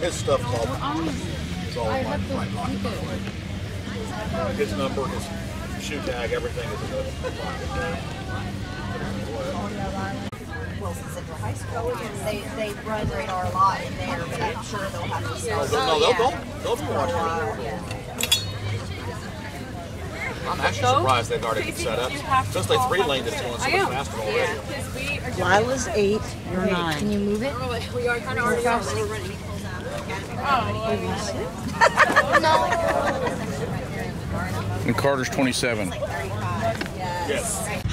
His stuff all, it's all I my, have my pocket. keep it. His number, his shoe tag, everything is in the pocket. Wilson Central High School. They, they run radar a lot in there, but I'm sure they'll have to No, start. they'll, no, they'll, they'll, they'll be watching. Wow, uh, yeah. I'm actually surprised they've already been set up. Since they three laned it to us so much faster already. Lila's eight, you're nine. Can you move it? We are kind of already already. And Carter's 27. Yes.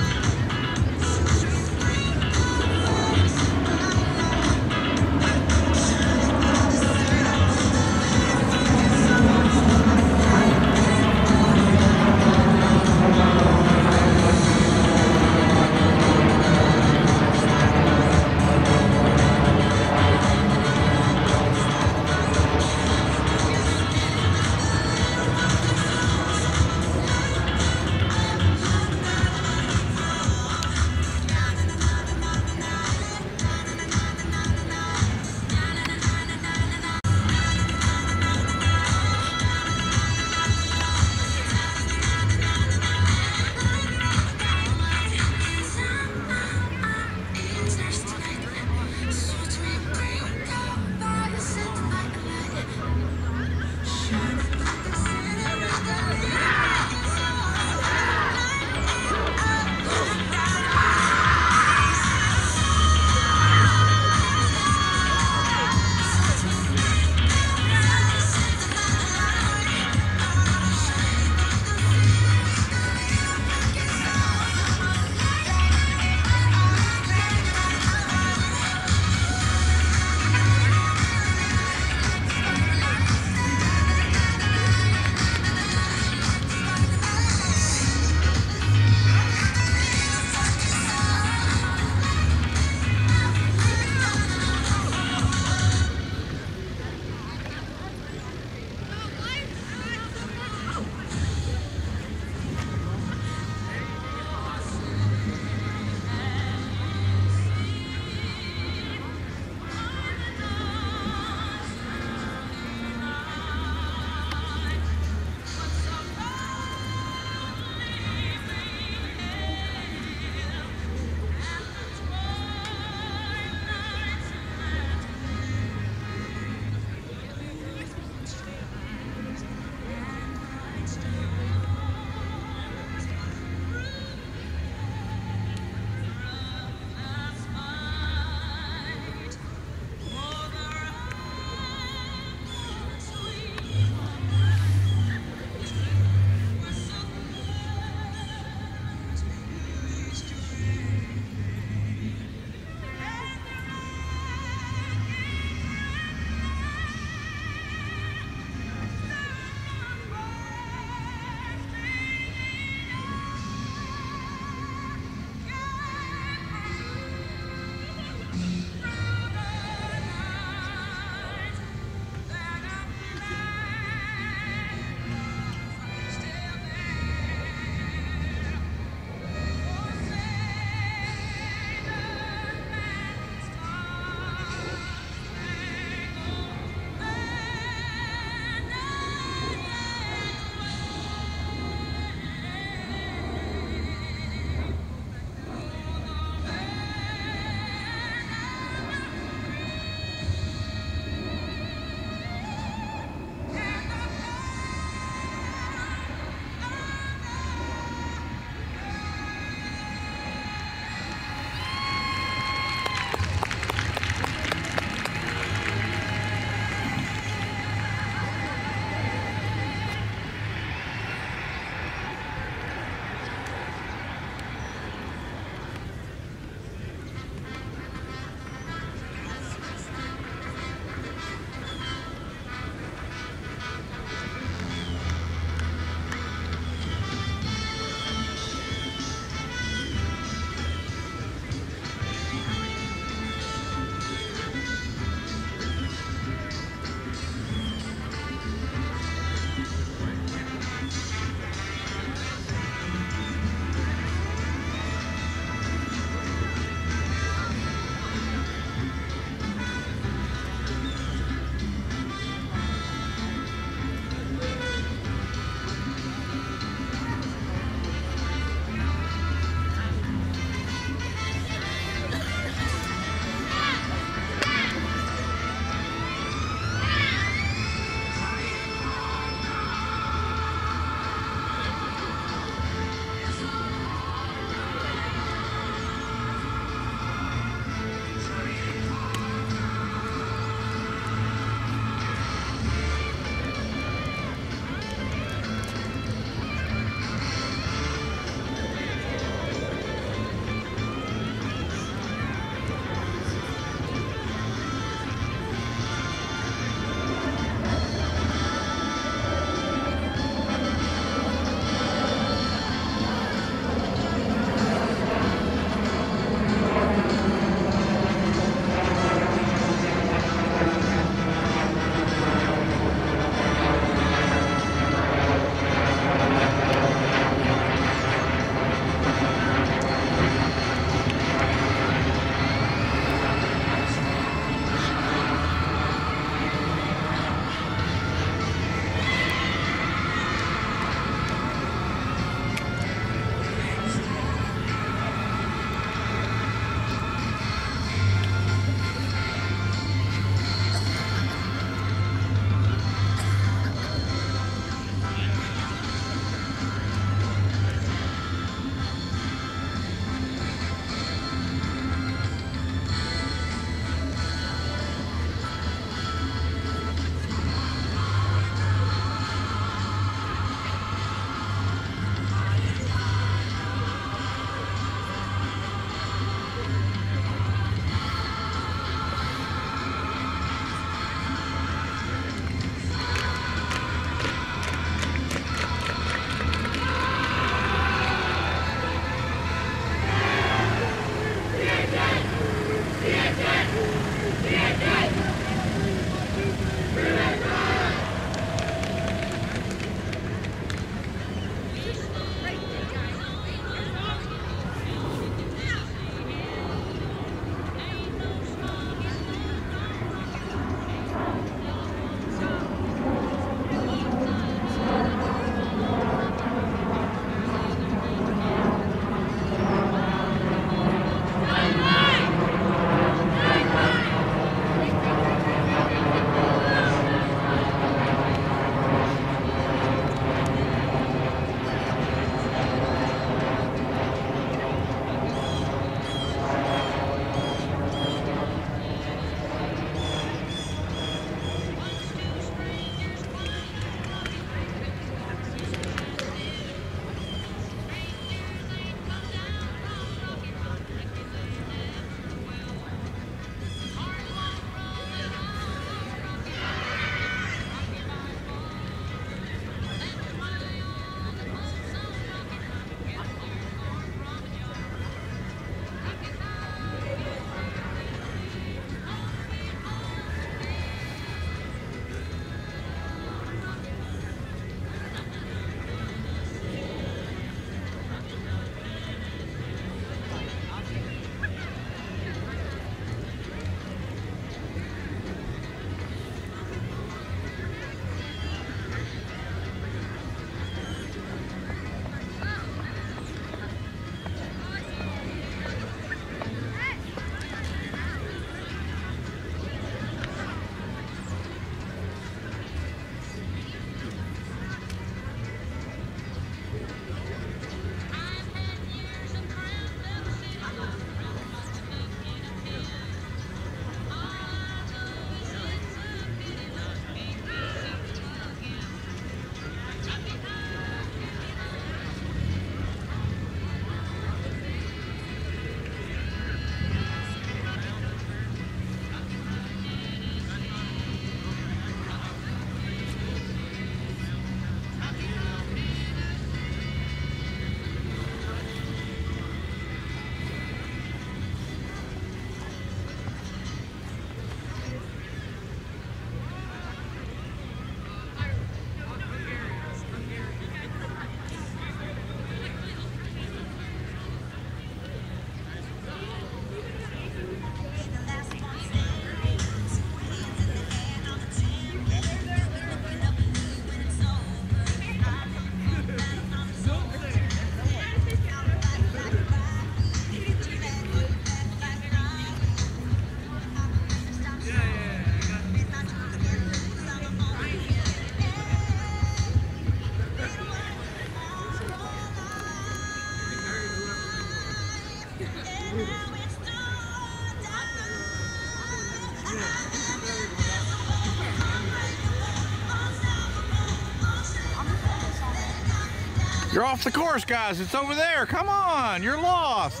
Off the course, guys. It's over there. Come on. You're lost.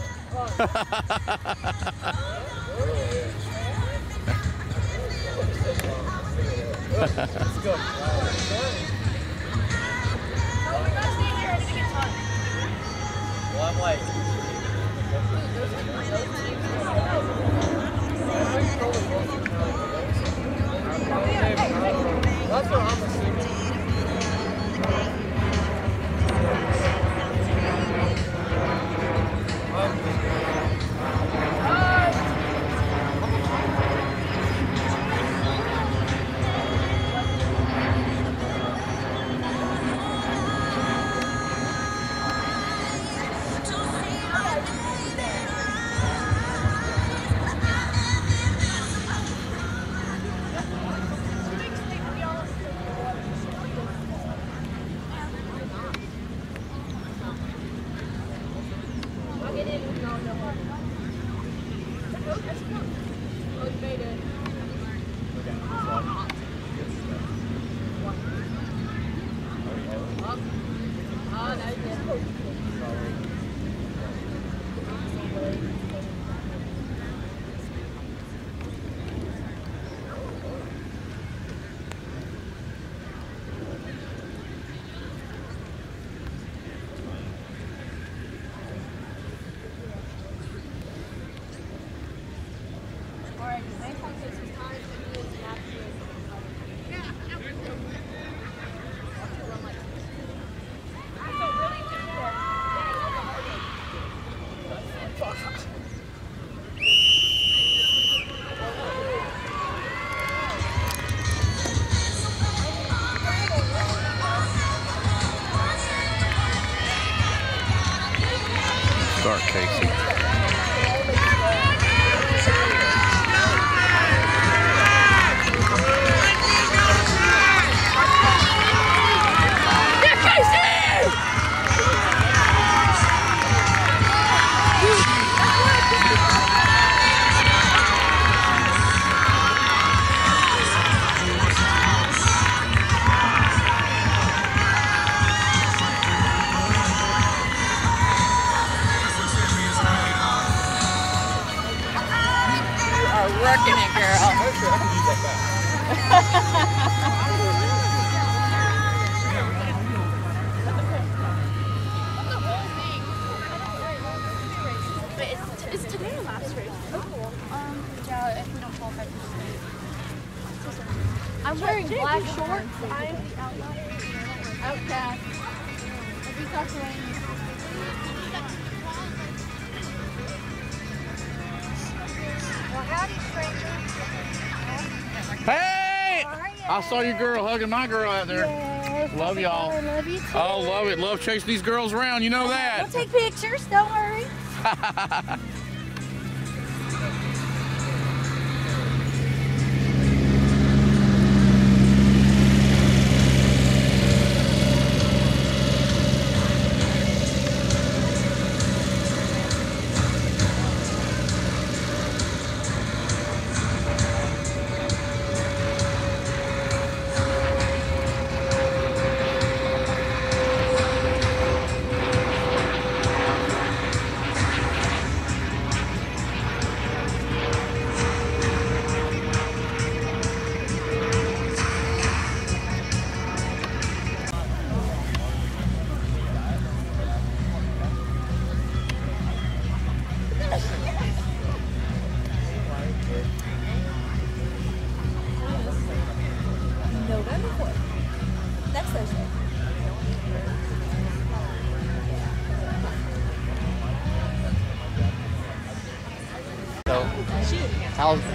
Hey! I saw your girl hugging my girl out there. Love y'all. I love you too. Oh, love it. Love chasing these girls around. You know that. We'll take pictures. Don't worry.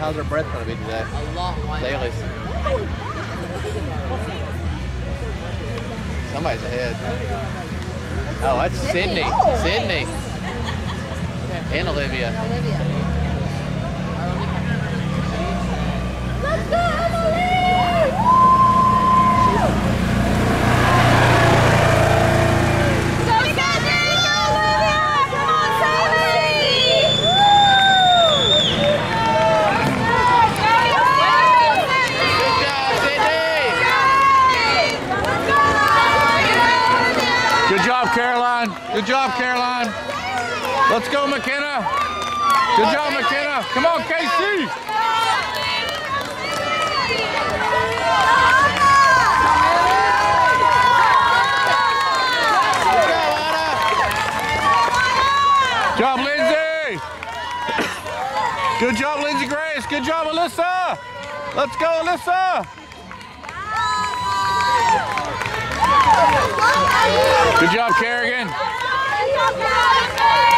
how's, her breath going to be today? A long one. Daily. Somebody's ahead. Oh, that's Sydney. Oh, Sydney. And Olivia. Let's go, Emily! Go, Sydney! Go, Olivia! Come on, Sydney! Good job, Sydney. Good job, Caroline. Caroline. Good job, Caroline. Let's go, McKenna. Good job, McKenna. Come on, Casey. job, Lindsay. Good job, Lindsay Grace. Good job, Alyssa. Let's go, Alyssa. Good job, Kerrigan.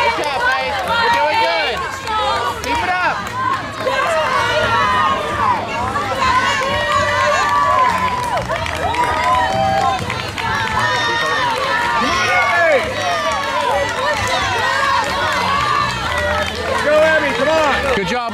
Good job, Faith. You're doing good. Keep it up. Go, Abby, come on. Good job,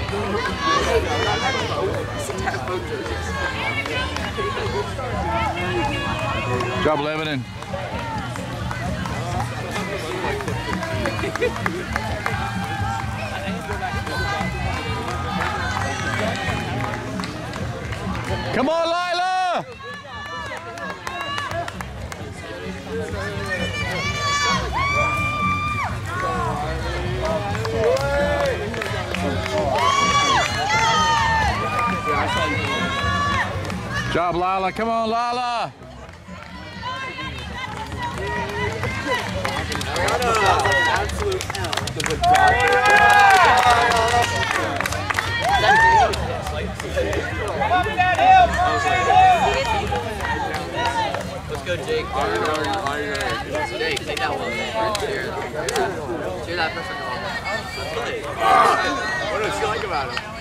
job, Lebanon. Come on, Lila! Job, Lila. Come on, Lila. Let's go, Jake. Jake, take that one. Cheer. Cheer that person. What does she like about him?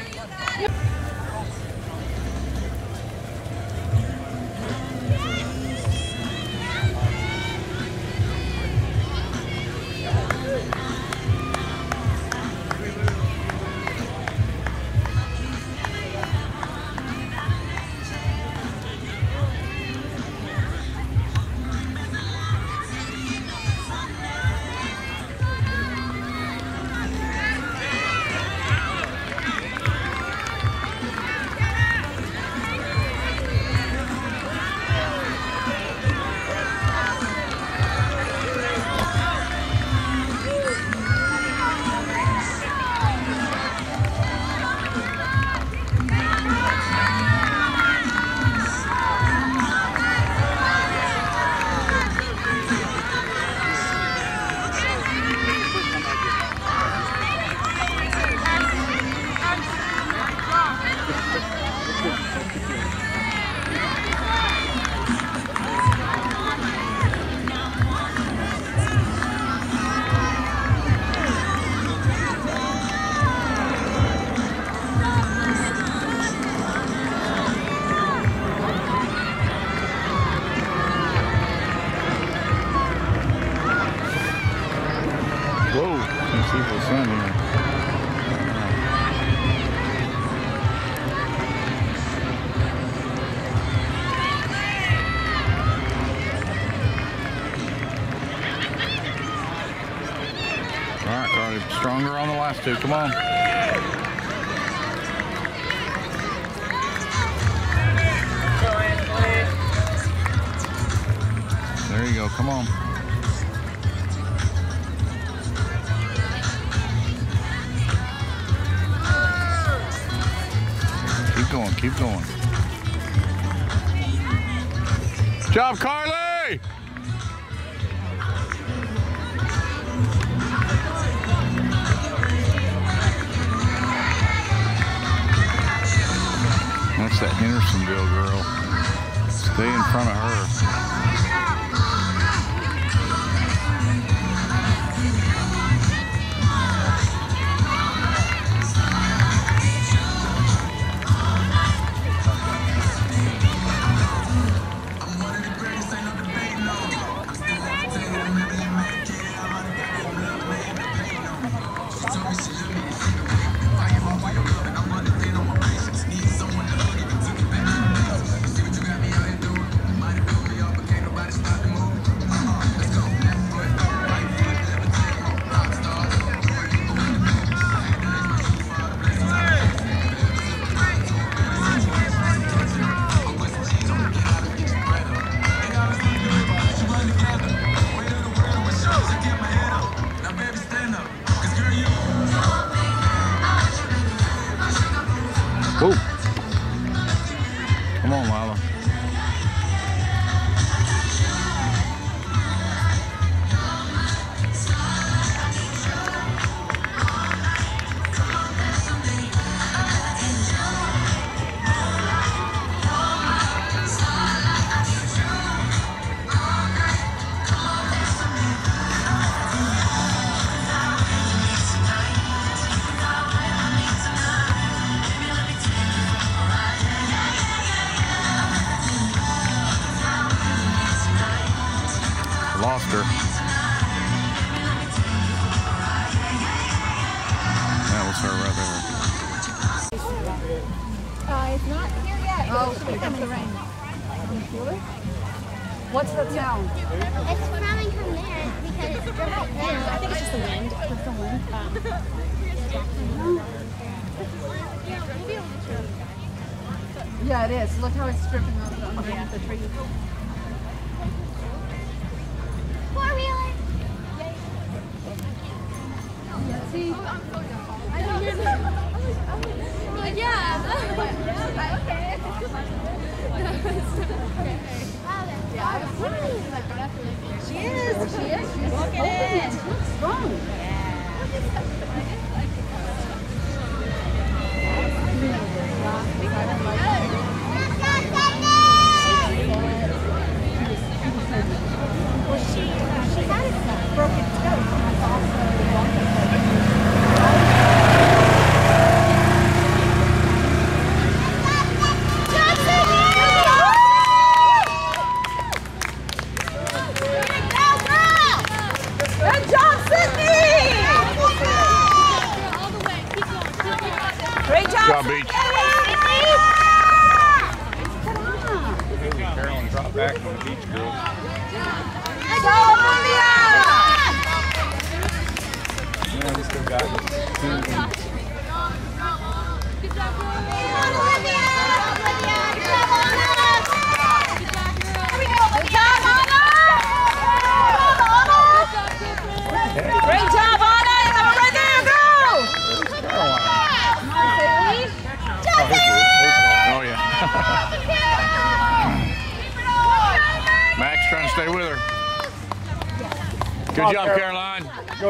Come on.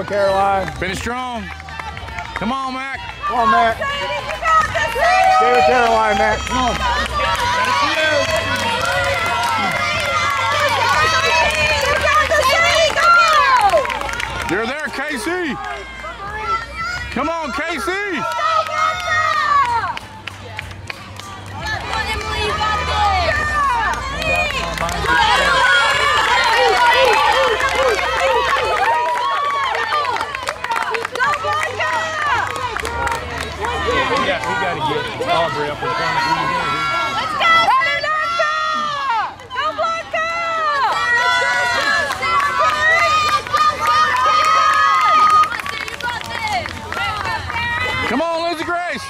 Caroline. Go Caroline. Finish strong. Come on, Mac. Come on, Mac. Stay with Caroline, Mac. Come on. You're there, Casey. Come on, Casey. We got, we got to get Aubrey up in front. Come on, Lindsey Grace.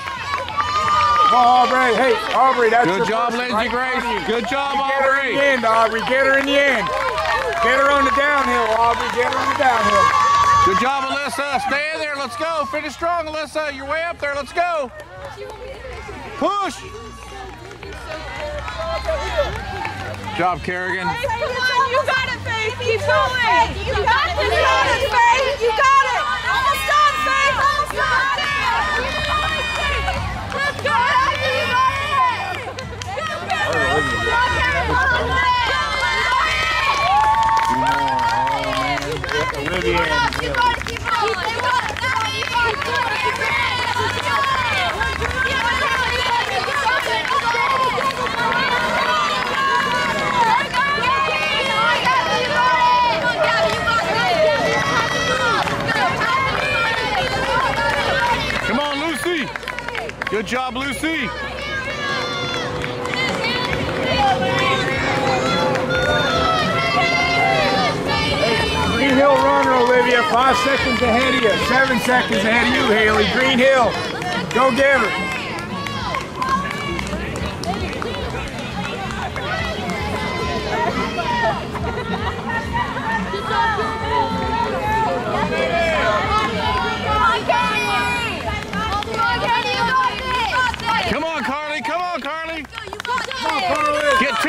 Come on, Aubrey. Hey, Aubrey, that's your Good job, person Lindsey right in front of Grace. you. Good job, Get her in the Aubrey. end, Aubrey. Get her in the end. Get her on the downhill, Aubrey. Get her on the downhill. Good job, Alyssa. Stay in there. Let's go. Finish strong, Alyssa. You're way up there. Let's go. Push. Job, Kerrigan. You got it, Faith. Keep going. You got this. You got it, Faith. You got it. Almost done, Faith. Almost done. Let's go. Olivia and Hill. Come on, Lucy. Good job, Lucy. Green Hill runner, Olivia. Five seconds ahead of you. Seven seconds ahead of you, Haley. Green Hill. Go get her.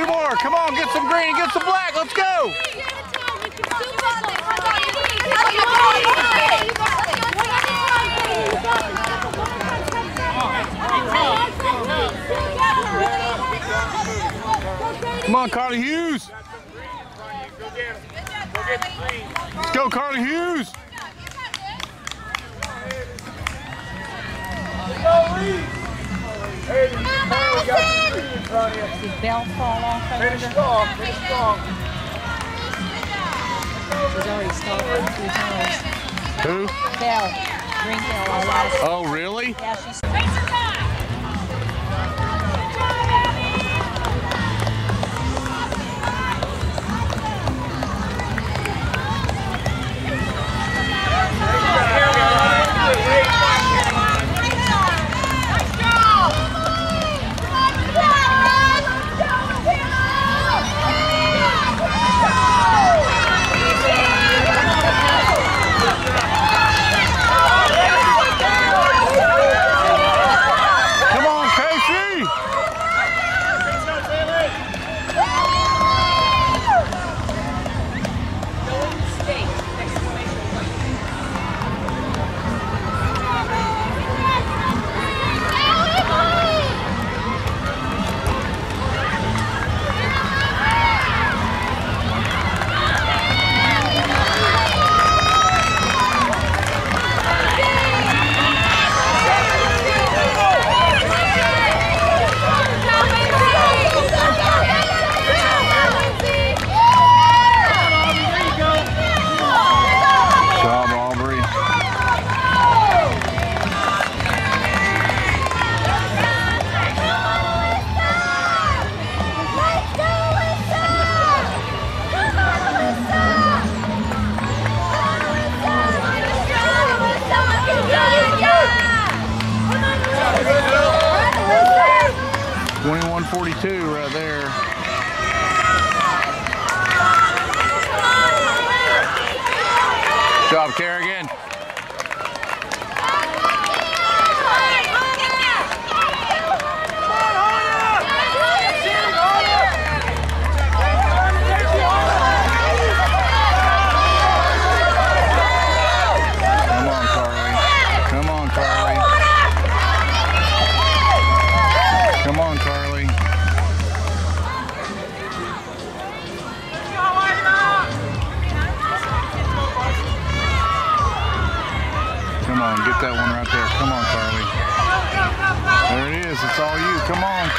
Two more. Come on, get some green, get some black. Let's go. Come on, Carly Hughes. Let's go, Carly Hughes. Hey, Carl, we Did Bell fall off Finish strong, finish strong. She's already him three times. Who? Bell, Green. Oh, really? Yeah, she's. Job, Kerrigan. All you. Come on.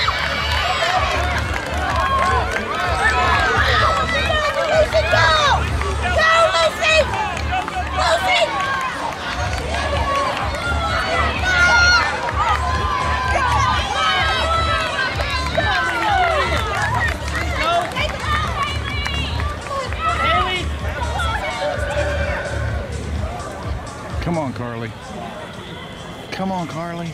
Come on, Carly. Come on, Carly.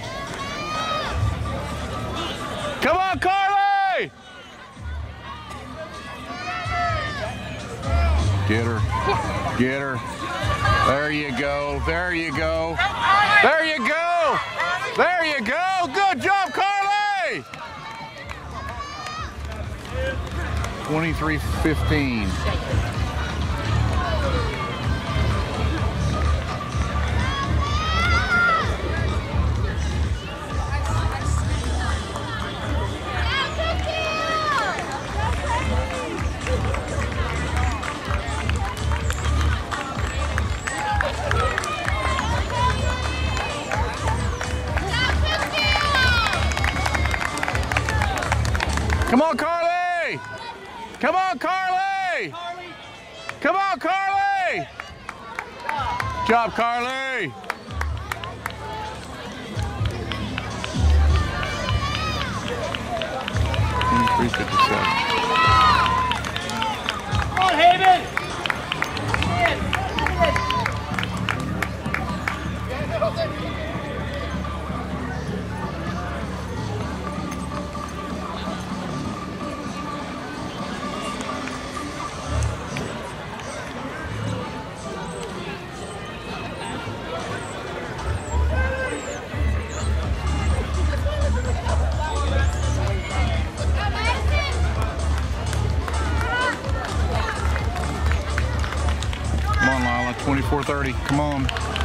Come on, Carly! Get her. Get her. There you go. There you go. There you go. There you go. Good job, Carly! 23-15. Job, Carly! 30. Come on.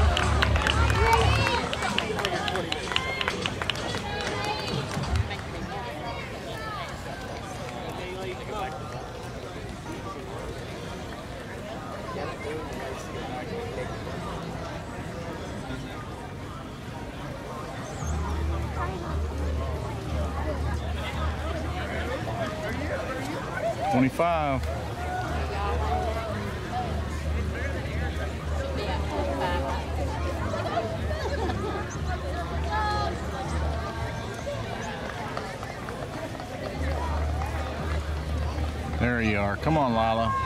Twenty-five. There you are. Come on, Lila.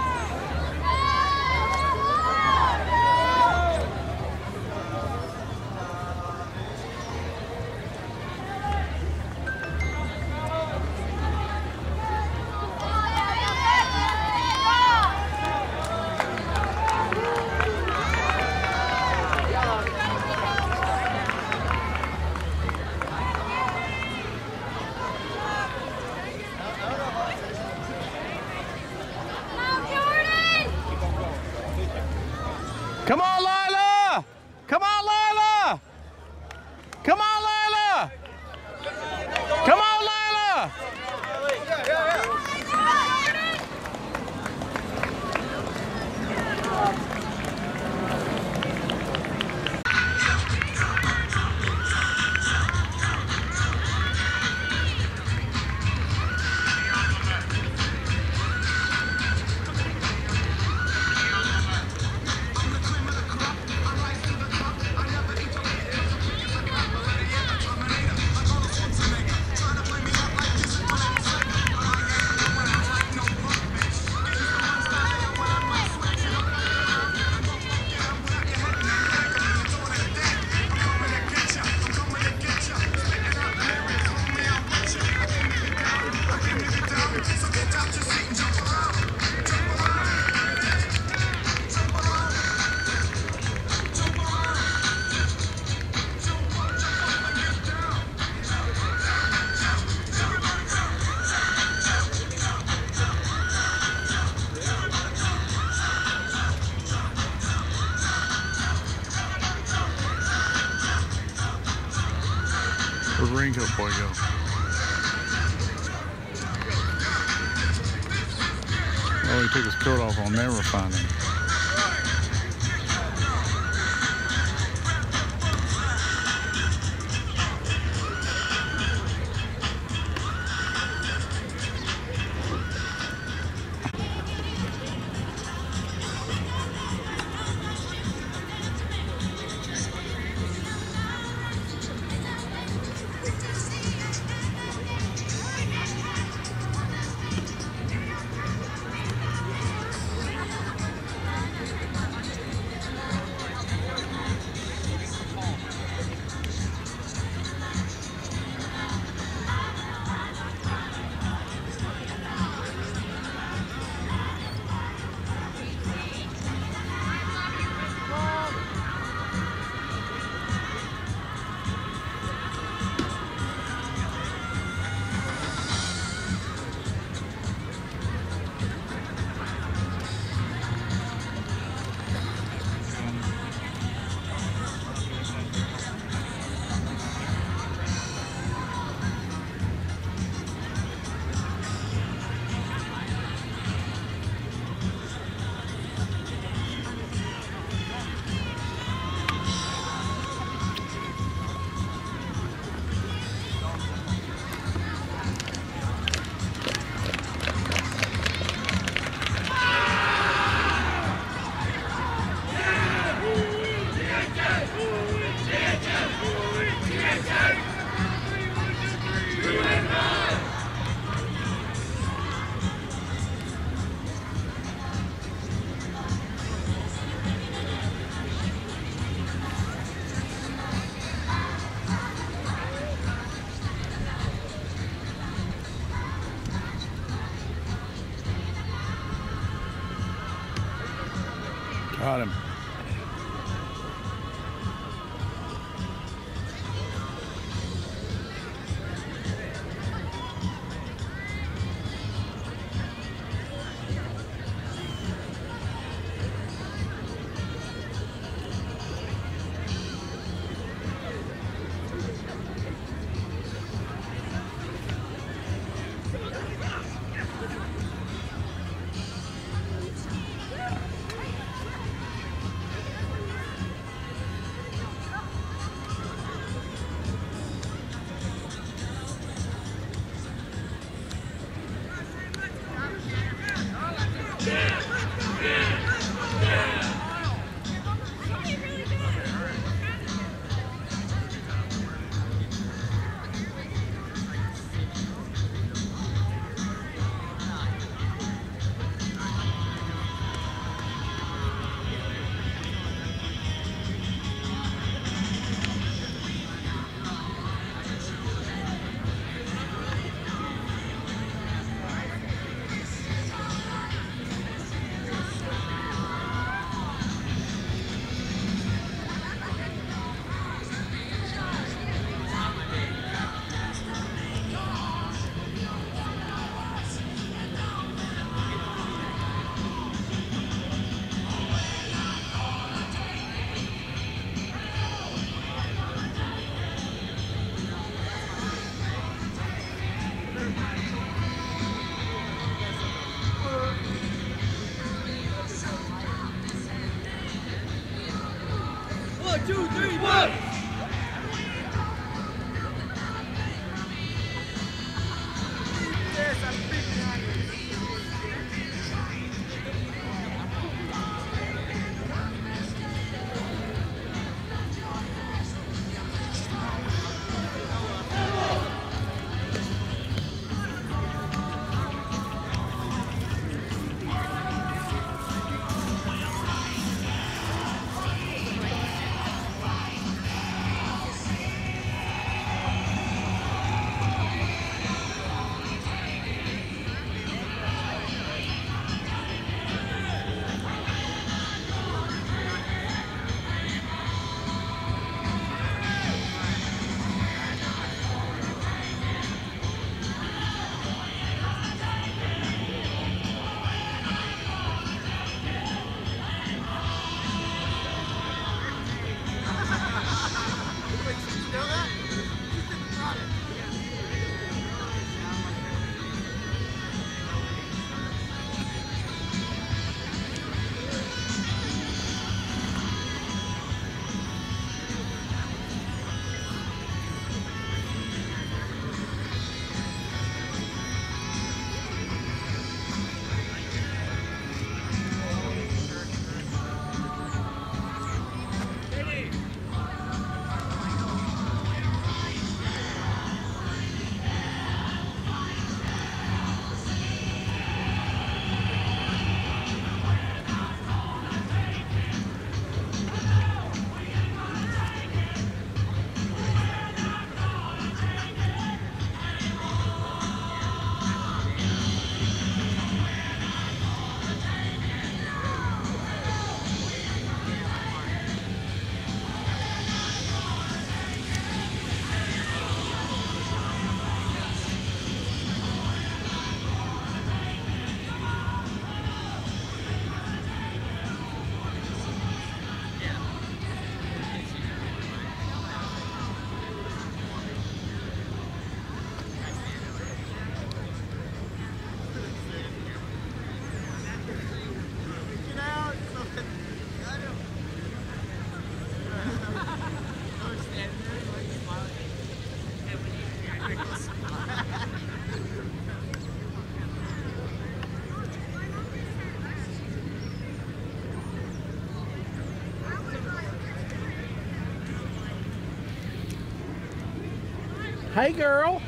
Hey, girl.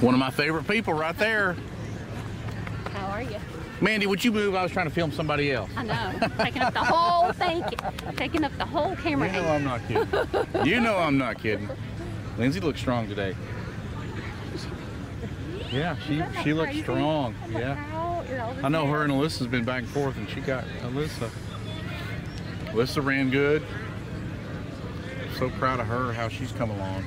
One of my favorite people right there. How are you? Mandy, would you move? I was trying to film somebody else. I know. Taking up the whole thing. Taking up the whole camera. You know I'm not kidding. you know I'm not kidding. Lindsay looks strong today. Yeah, she she looks crazy? strong. Yeah. how is all this I know her and Alyssa's been back and forth, and she got Alyssa. Alyssa ran good. So proud of her, how she's come along.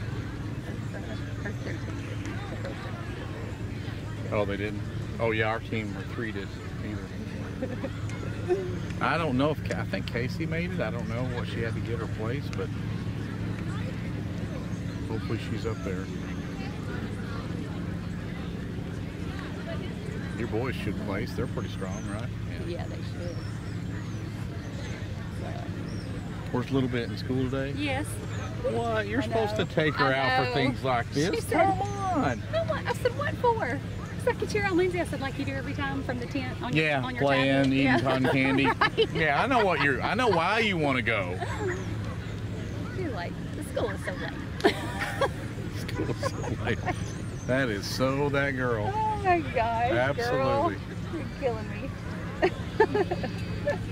Oh, they didn't. Oh yeah, our team did either. I don't know if I think Casey made it. I don't know what she had to get her place, but hopefully she's up there. Your boys should place. They're pretty strong, right? Yeah, they should. Where's Little Bit in school today? Yes. What? You're I supposed know. to take her I out for things like this. She said, Come on. "Oh, what?" I said, what for? I could cheer on Lindsay. I said, like you do every time from the tent on your, Yeah, on your playing, tablet. eating yeah. cotton candy. Right. Yeah, I know what you're. I know why you want to go. You're like, the school is so late. School is so late. That is so that girl. Oh my gosh. Absolutely. Girl, you're killing me.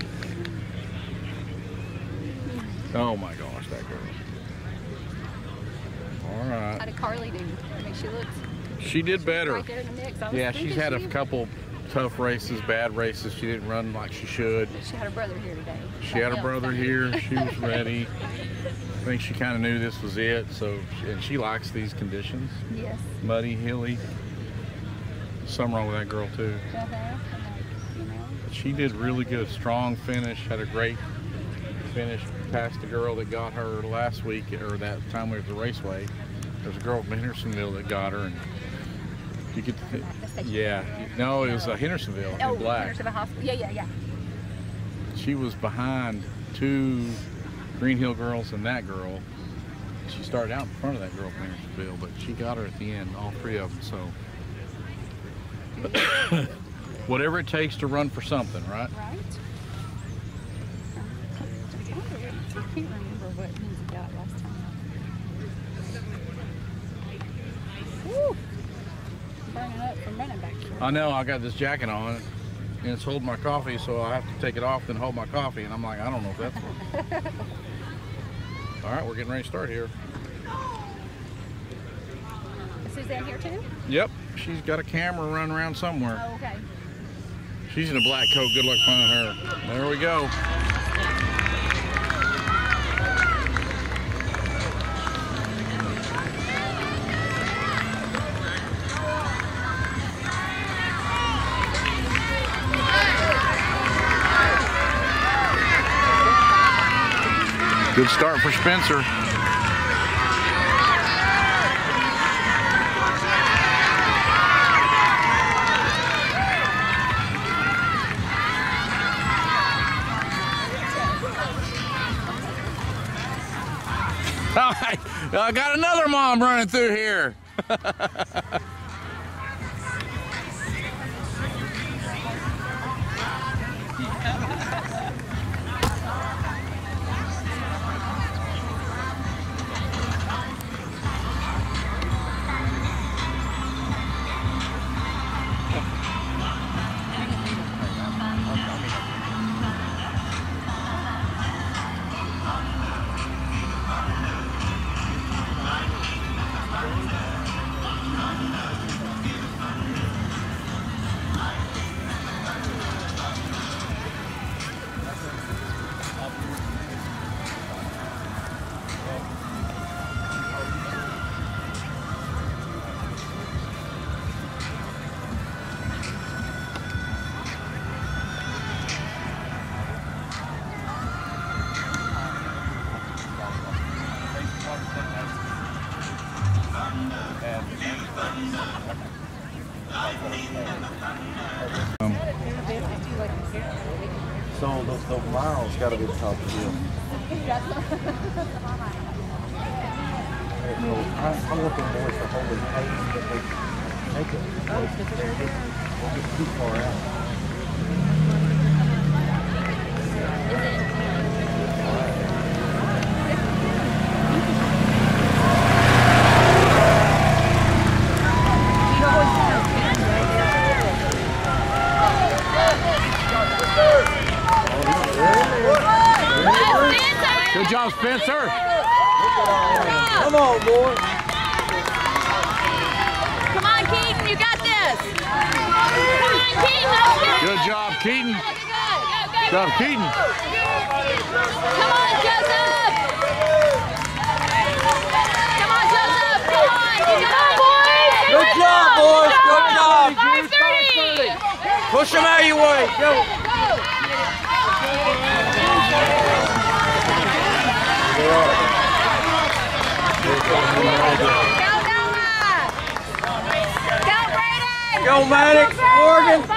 Oh my gosh, that girl. All How did Carly do? I mean, she looked She did better. right there in the mix. Yeah, she's had a she, couple tough races, bad races. She didn't run like she should. She had her brother here today. She had her brother here. She was ready. I think she kind of knew this was it. So, and she likes these conditions. Yes. Muddy, hilly. Something wrong with that girl too. Uh-huh. I'm like, you know. But she did really good. Strong finish. Had a great finish past the girl that got her last week, or that time we were at the raceway. There's a girl from Hendersonville that got her, and you could, yeah. No, it was uh, Hendersonville Oh, in black. Henderson Hospital. Yeah, yeah, yeah. She was behind two Green Hill girls and that girl. She started out in front of that girl from Hendersonville, but she got her at the end, all three of them. So, whatever it takes to run for something, right? Right. I can't remember what got last time. Woo! Burning up from running back here. I know I got this jacket on, and it's holding my coffee, so I have to take it off then hold my coffee, and I'm like, I don't know if that's. What... all right, we're getting ready to start here. Is Suzanne here too? Yep, she's got a camera running around somewhere. Oh, okay. She's in a black coat. Good luck finding her. There we go. Good start for Spencer. All right, I got another mom running through here. Good job, Spencer. Keaton. Go, Good go, job, Keaton. Come on, Joseph. Come on, Joseph. Come on. You got boys. Good job, boys. Good job. 530. Push them out of your way. Go. Go, Noah. Go, Brayden. Go, Maddox. Morgan. 545.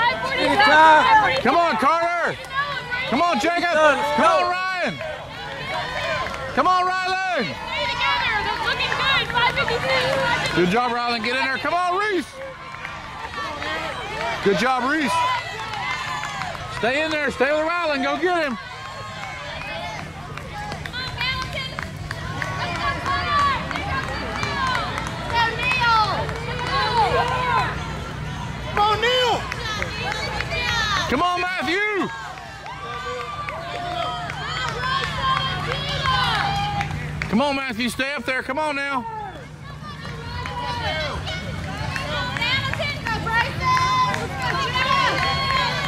Anytime. Come on, Carter. Come on, Jacob. Come on, Ryan. Come on, Rylan. Stay together. They're looking good. 556. Good job, Rylan. Get in there. Come on, Reese. Good job, Reese. Stay in there. Stay with Rylan. Go get him. Come on, Neil. Come on, Matthew. Come on, Matthew. Stay up there. Come on now.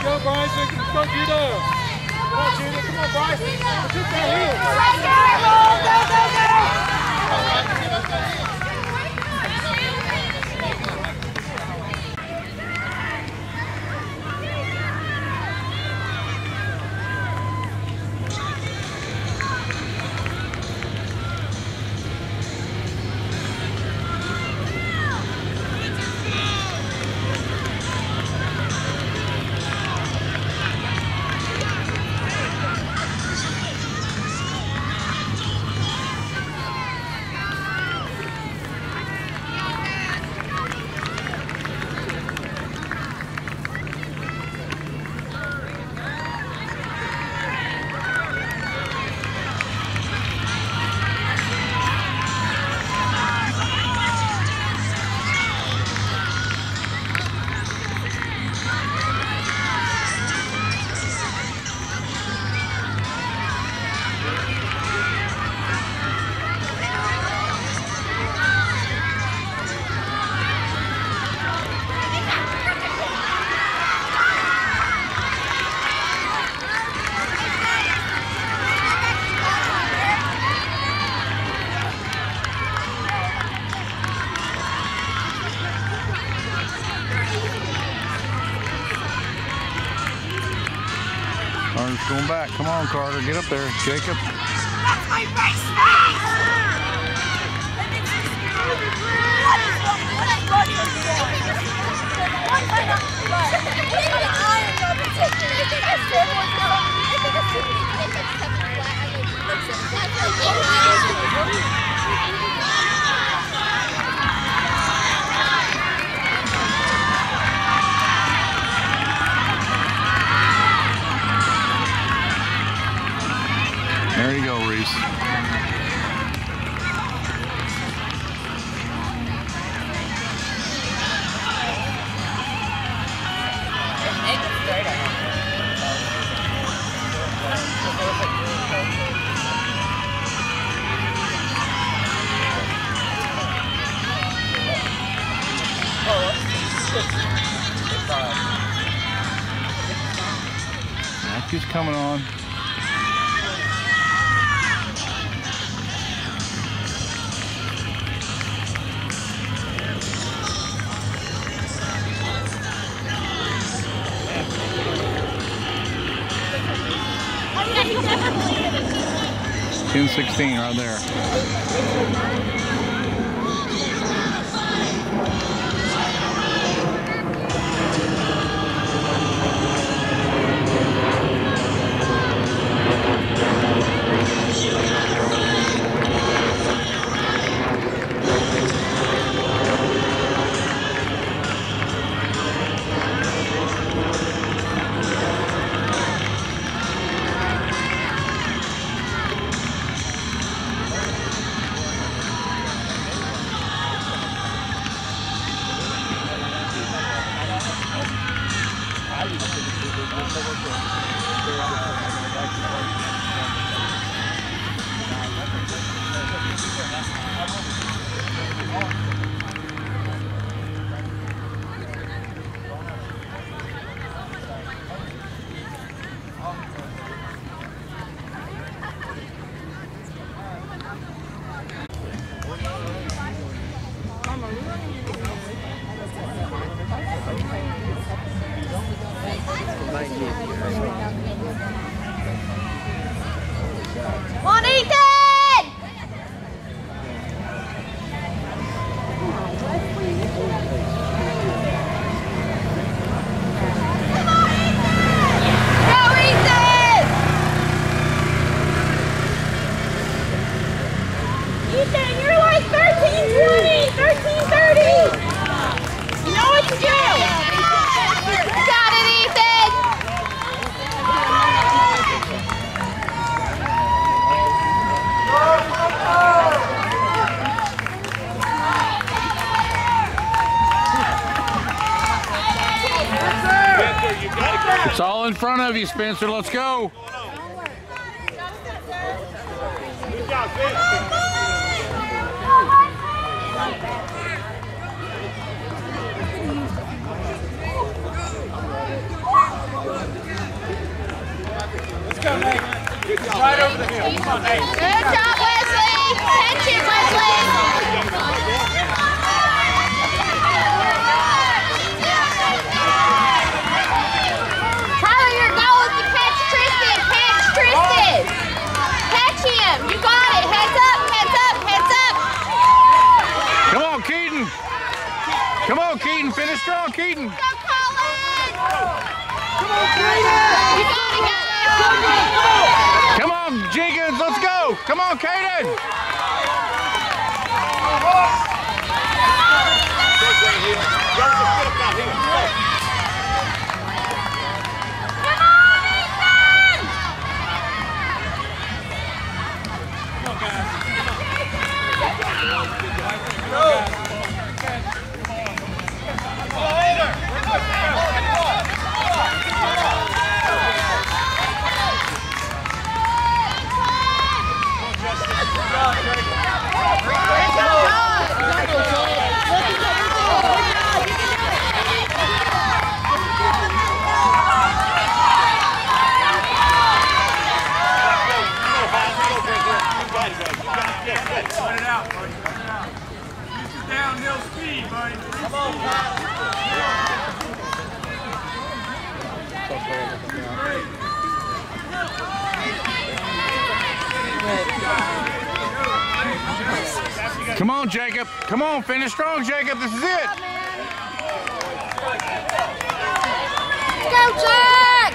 Go, Bryson. Let's go, Judah. Come on, Judah. Come on, Bryson. Let's hit that hill. On, Carter. Get up there. Jacob. Front of you, Spencer. Let's go. Right over the hill. Come on, Nate. Good job, Wesley. Catch it, Wesley. Tyler, your goal is to catch Tristan. Catch Tristan. Catch him. You got it. Heads up, heads up, heads up. Come on, Keaton. Come on, Keaton. Finish strong, Keaton. Go, Colin. You got it, guys. Come Jenkins. Let's go. Come on, Kaden. Come on, Ethan. Run it out, buddy. Run it out. Use your downhill speed, buddy. Come on, Jacob. Come on, finish strong, Jacob. This is it. Go, Jack.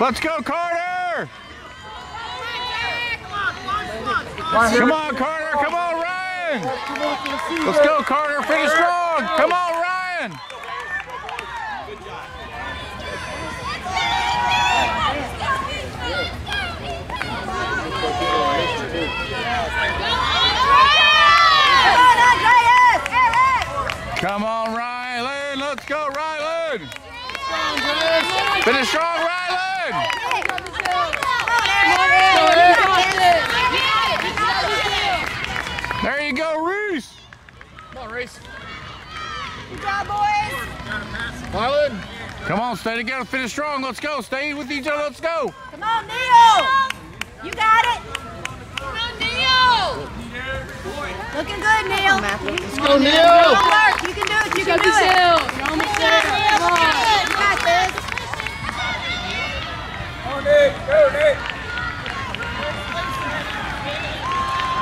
Let's go, Carter. Come on, Carter. Come on, Ryan. Let's go, Carter. Finish strong. Come on, Ryan. Come on, Rylan. Let's go, Rylan. Finish strong, Rylan. There you go, Reese. Come on, Reese. Good job, boys. Marlon. Come on, stay together. Finish strong. Let's go. Stay with each other. Let's go. Come on, Neil. You got it. Come on, Neil! Looking good, Neil. Let's go, Neil. Good work. You can do it. You can Got do this it. hill. You're almost there. Come on. You got this. Go, Nick. Go, Nick.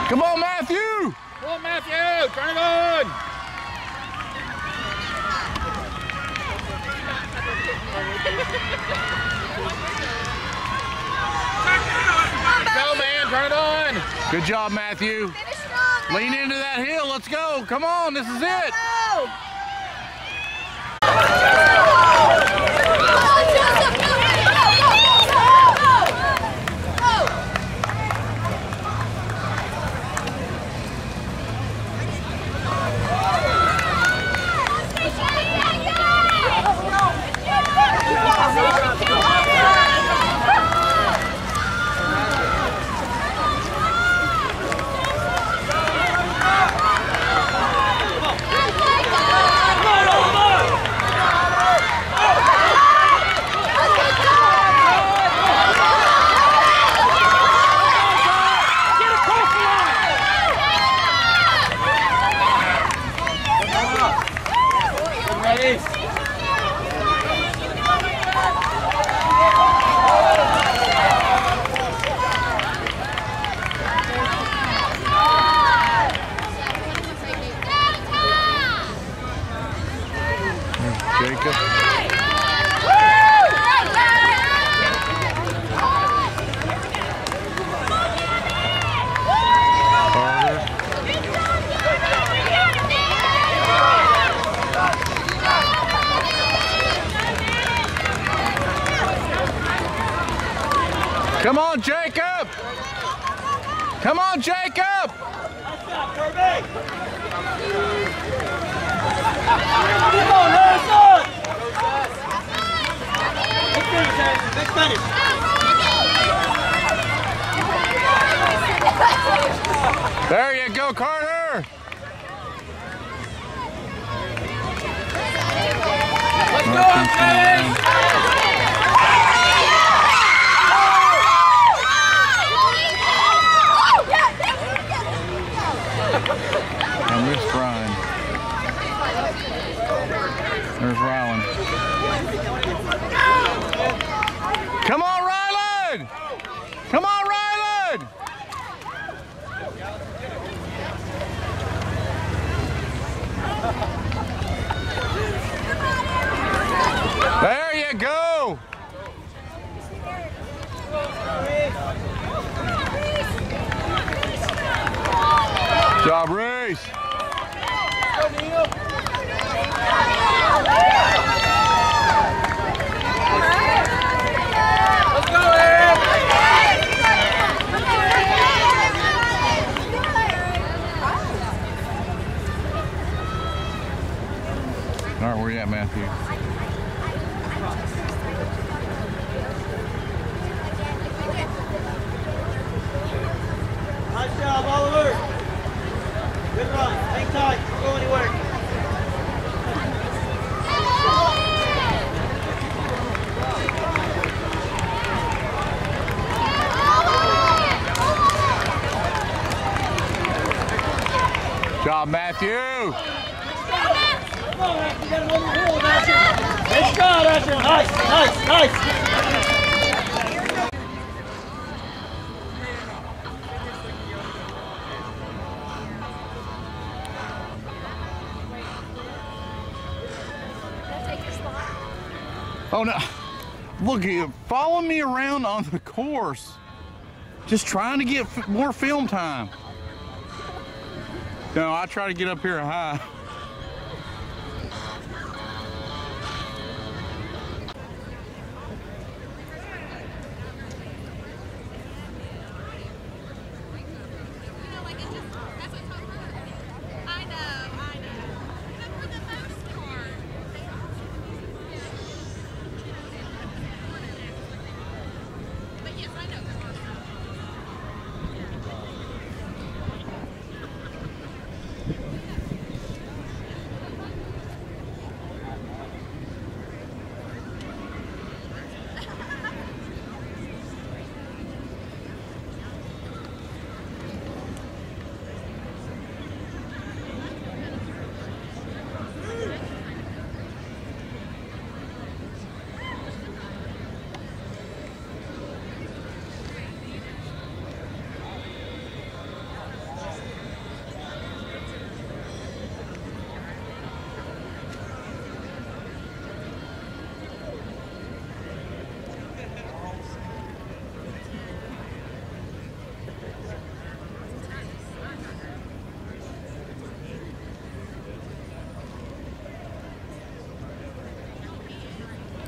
Come on, Matthew. Come on, Matthew. Turn it on. Go, man. Turn it on. Good job, Matthew. Finish strong. Lean into that hill. Let's go. Come on. This is it. There you go, Carter! Let's go, James! I missed Ryan. There's Rylan. Come on, Rylan! Come on, Rylan! There you go! Job, Reese. Let's go, Ed! All right, where you at, Matthew? Nice job, Oliver. Good run. Hang tight. Don't go anywhere. Job, Matthew. Come on, Asher. You got him over the wall, Asher. Nice shot, Asher. Nice, nice, nice. Oh no! Follow me around on the course. Just trying to get more film time. No, I try to get up here high.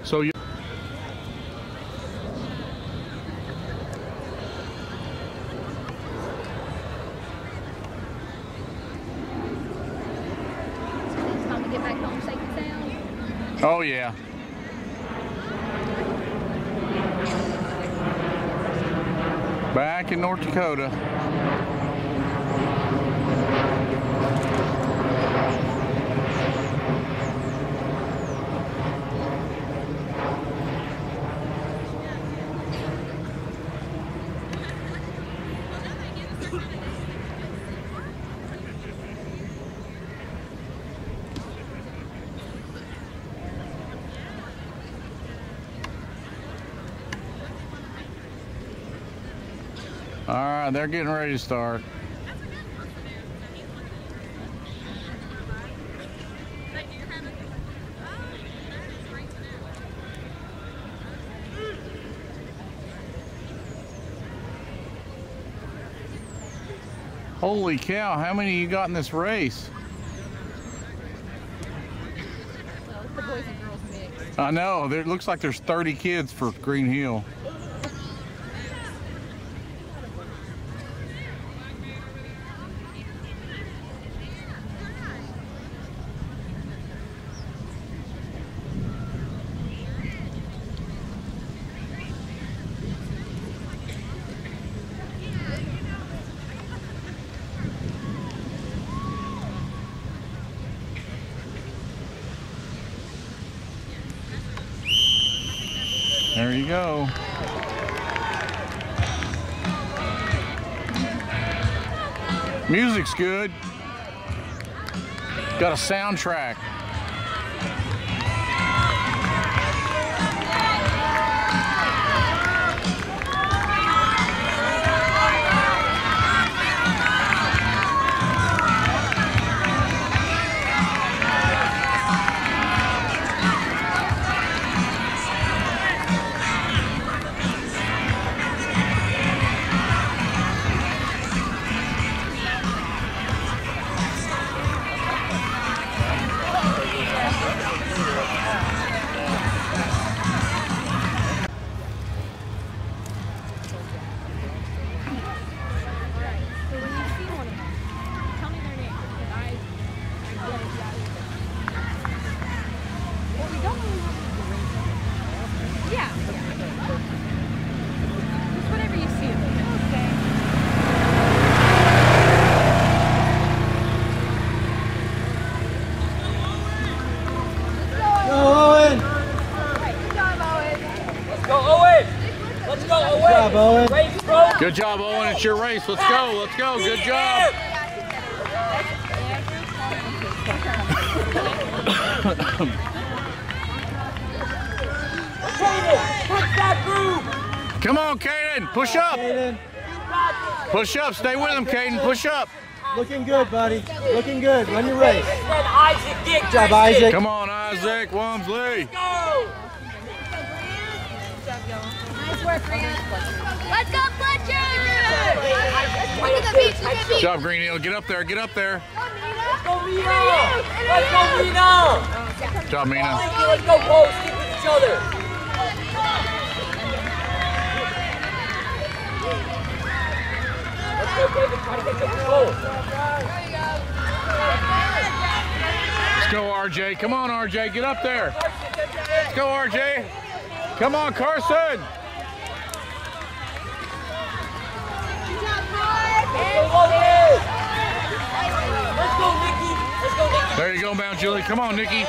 So you. Time to get back home safe and sound. Oh yeah. Back in North Dakota. They're getting ready to start. Holy cow, how many you got in this race? So it's the boys and girls mix. I know, there it looks like there's 30 kids for Green Hill. go. Music's good. Got a soundtrack. Good job, Owen. It's your race. Let's go. Let's go. Good job. Push that groove. Come on, Caden. Push up. Push up. Stay with him, Caden. Push up. Looking good, buddy. Looking good. Run your race. Good job, Isaac. Come on, Isaac Wamsley. Nice work, Grant. Let's go, The the Good job, Green Hill. Get up there. Get up there. Let's go, Reno. Let's go, Reno. Good job, Mina. Let's go, Cole. Stick with each other. Let's go, David. Try to get control. Let's go, RJ. Come on, RJ. Get up there. Let's go, RJ. Come on, Carson. Let's go, Logan. Let's go, Nikki. Let's go, Nikki. There you go, Mount Juliet. Come on, Nikki.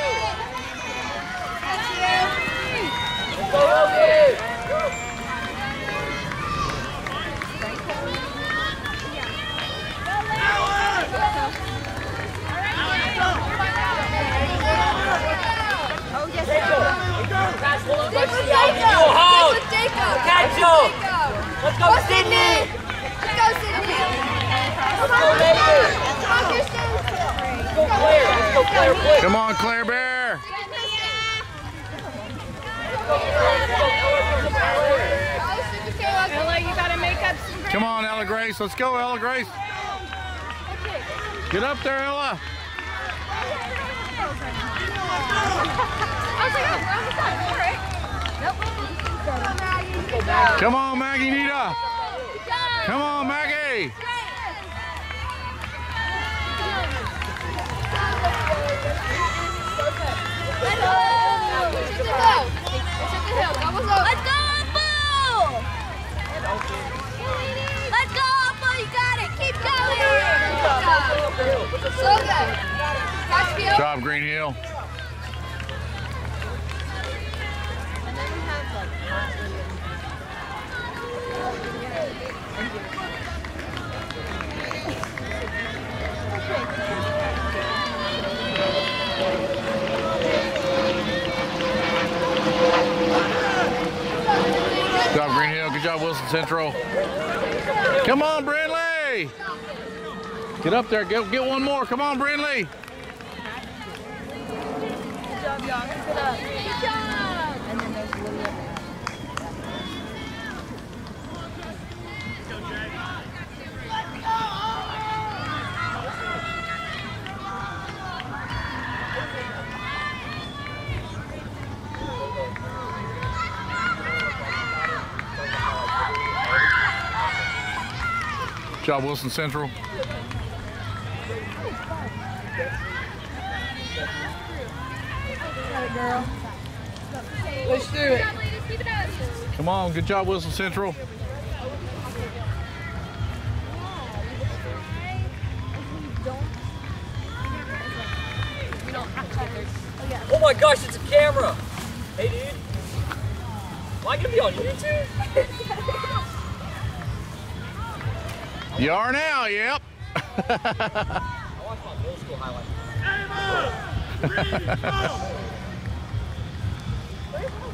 Let's go, Sydney. Let's go, Sydney. Come on, Nathan. Come on, Kirsten. Let's go, Claire. Let's go, Claire, quick. Come on, Claire Bear. Ella, you gotta make up some Come on, Ella Grace. Let's go, Ella Grace. Get up there, Ella. I was like, we're almost done. All right. Nope. Come on, Maggie Nita. Come on, Maggie. Good job. Green Hill. Good job, Green Hill. Good job, Wilson Central. Come on, Brindley. Get up there. Get, get one more. Come on, Brindley. Good job, y'all. Good job. job, Wilson Central. Let's do it. Come on, good job, Wilson Central. Oh my gosh, it's a camera! Hey dude! Am I gonna be on YouTube? You are now, yep.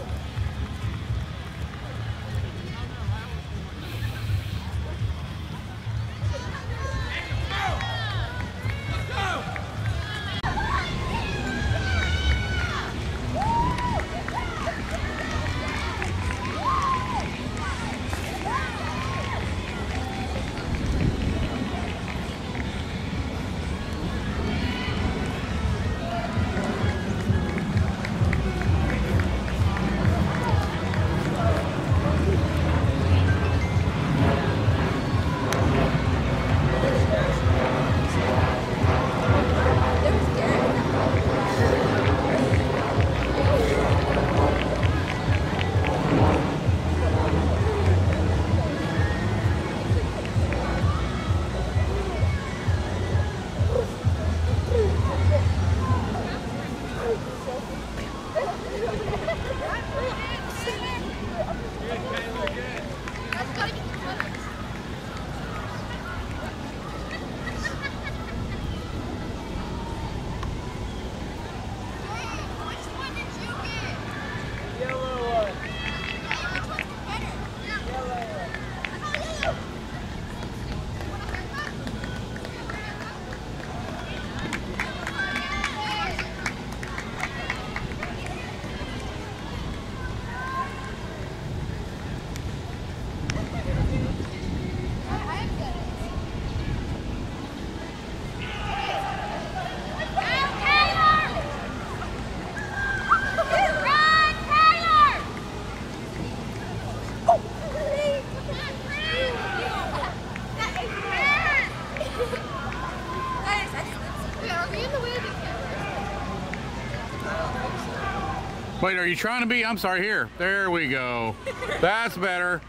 Wait, are you trying to be? I'm sorry, here. There we go. That's better.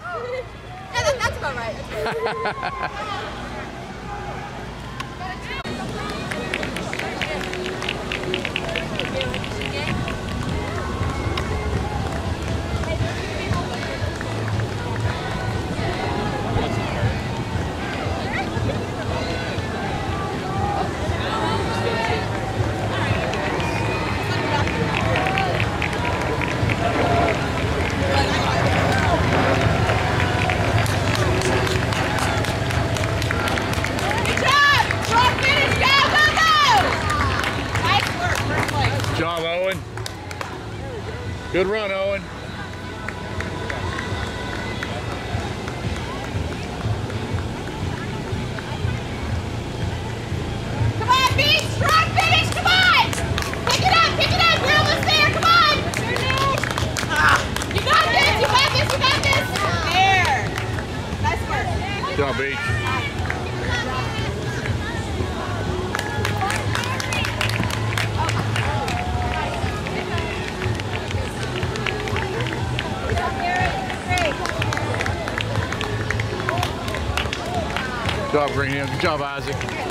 yeah, that, that's about right. good job, Isaac.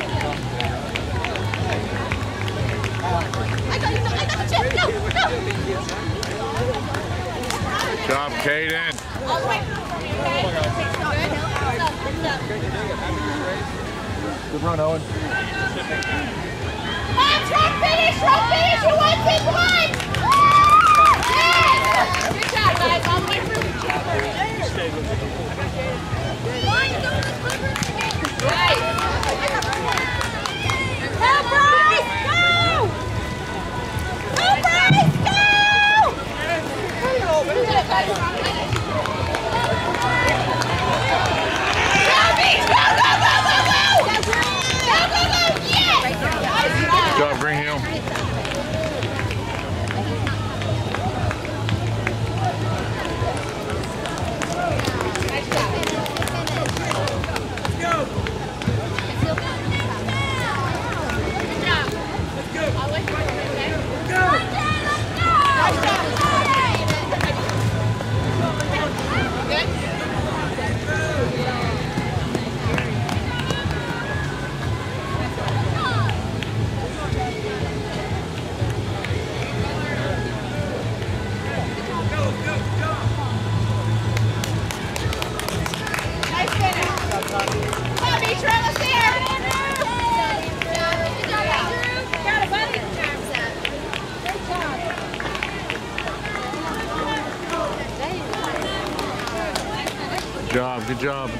Good job.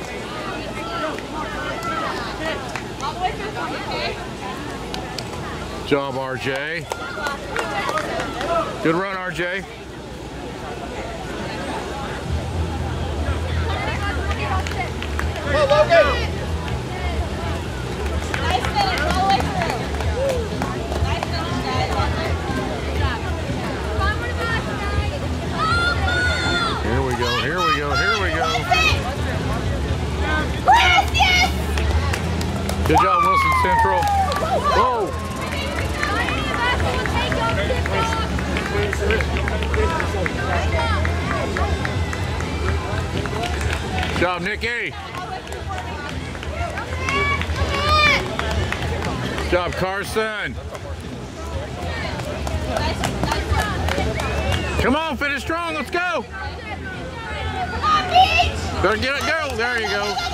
Job, RJ. Good run, RJ. Come on, Logan! Carson. Come on, finish strong. Let's go. Better get it girl. There you go.